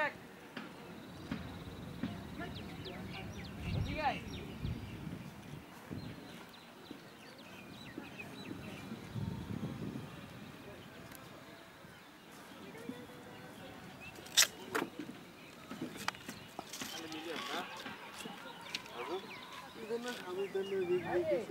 Jack. Hadi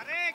Tarek!